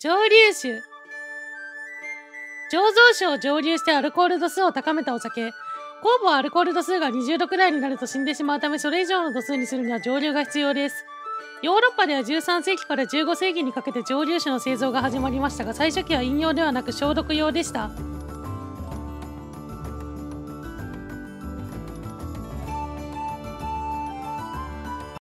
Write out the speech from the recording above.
蒸留酒醸造酒を蒸留してアルコール度数を高めたお酒。酵母はアルコール度数が20度くらいになると死んでしまうため、それ以上の度数にするには蒸留が必要です。ヨーロッパでは13世紀から15世紀にかけて蒸留酒の製造が始まりましたが、最初期は飲用ではなく消毒用でした。